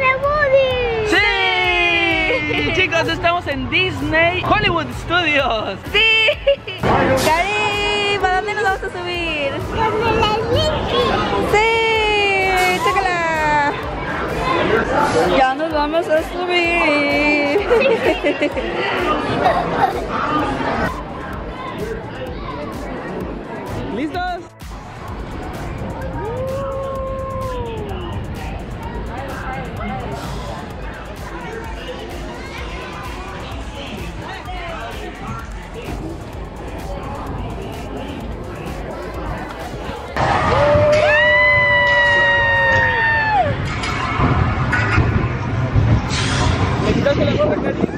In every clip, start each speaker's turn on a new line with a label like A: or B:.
A: de ¡Sí! Chicos, estamos en Disney Hollywood Studios.
B: ¡Sí! ¿para dónde nos vamos a subir? Con la Ya nos vamos a subir.
A: Creo que la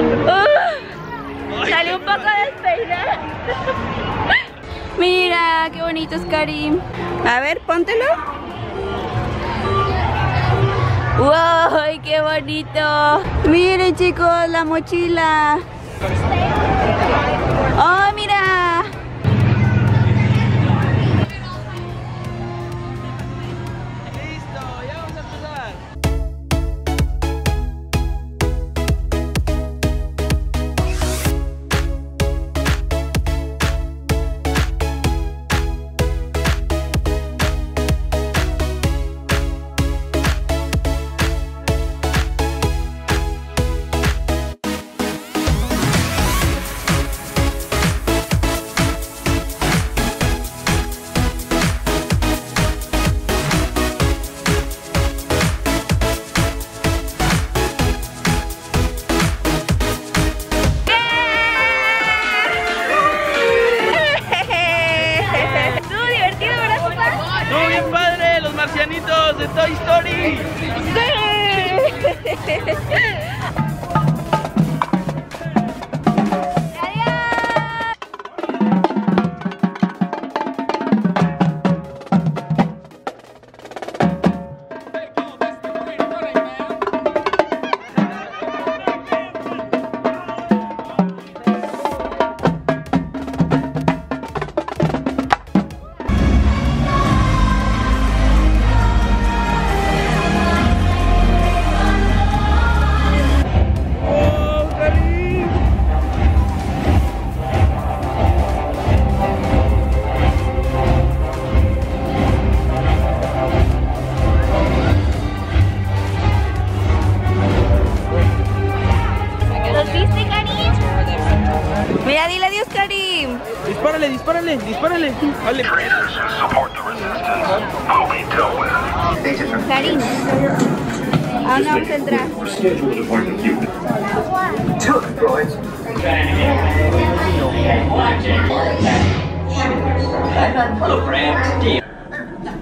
B: Uh, salió un poco despeinada. Mira, qué bonito es Karim. A ver, póntelo. ¡Wow! ¡Qué bonito! Miren, chicos, la mochila. ¡Oh, mira!
A: ¡Vale!
C: Support the resistance. Will be dealt with.
B: Karim. ¿A dónde vamos a entrar?
C: We're scheduled to find a unit. Two droids.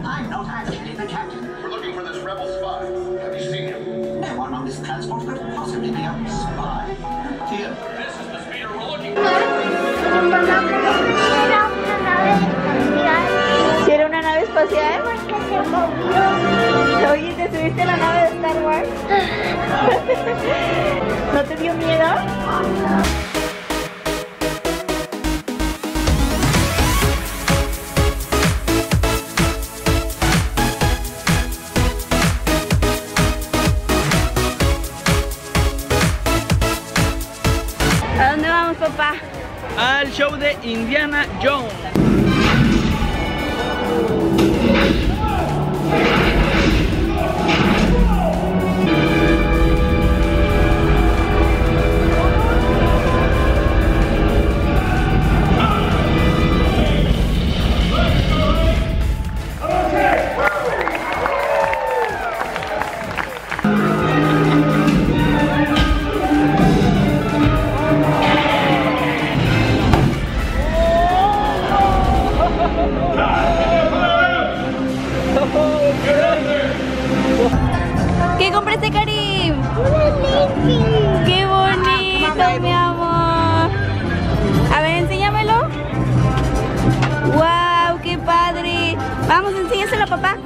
D: I know how to be the captain.
C: We're looking for this rebel spy. Have you seen him?
D: No one on this transport could possibly be a spy. Here.
C: This is the speeder we're looking
B: Si Oye, ¿te subiste a la nave de Star Wars? ¿No te dio miedo? ¿A dónde vamos, papá?
A: Al show de Indiana Jones.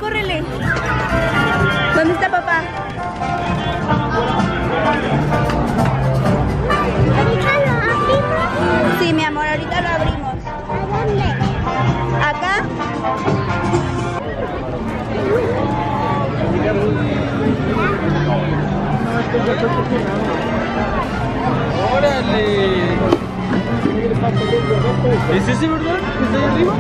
B: Córrele. ¿Dónde está papá?
E: Ahorita lo abrimos.
B: Sí, mi amor, ahorita lo abrimos.
E: ¿A dónde?
B: ¿Acá?
A: ¡Órale! ¿Es ese, verdad? ¿Que está ahí arriba?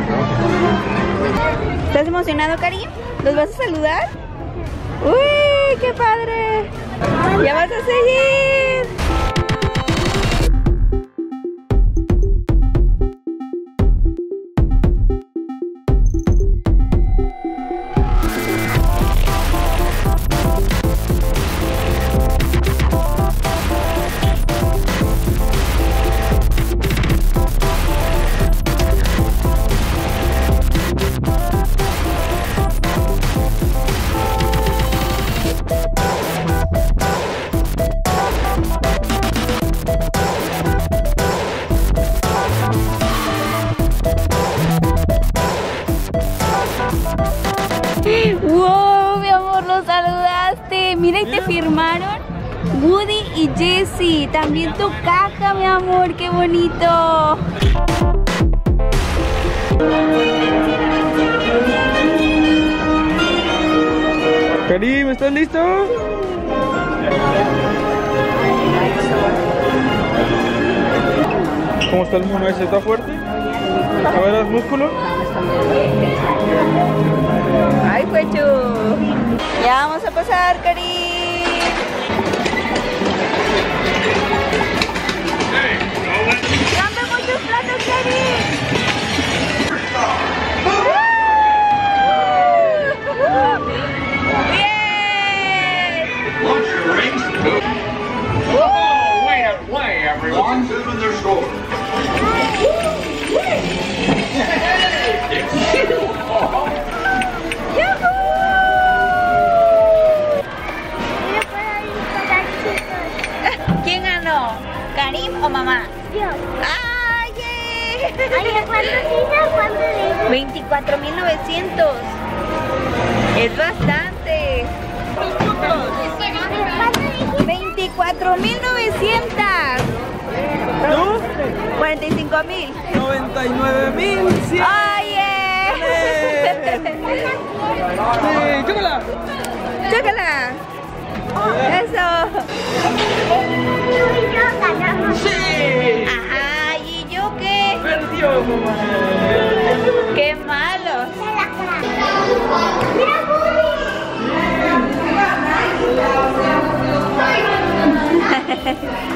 B: ¿Estás emocionado, Karim? ¿Los vas a saludar? ¡Uy, qué padre! ¡Ya vas a seguir! ¡Wow, mi amor, lo saludaste! Mira, y te firmaron Woody y Jessie. También tu caja, mi amor, qué bonito.
A: Karim, ¿estás listo? ¿Cómo está el mono ese? ¿Está fuerte? A ver, haz músculo.
B: ¡Ay, Juechu! Ya vamos a pasar, Karim. ¡Rompe muchos platos, Karim!
E: Chicos.
B: ¿Quién ganó? ¿Karim o mamá?
E: Yo.
B: ¡Ay! yeah!
E: Oye, ¿cuánto dice? ¿Cuánto dice?
B: 24.900. Es bastante.
E: ¿Cuánto dice?
B: 24.900.
A: ¿Tú?
B: 45.000.
A: 99 mil. ¡Sí!
B: ¡Oye!
A: ¡Sí! ¡Chócala!
B: ¡Chócala! ¡Qué malos! ¡Mira,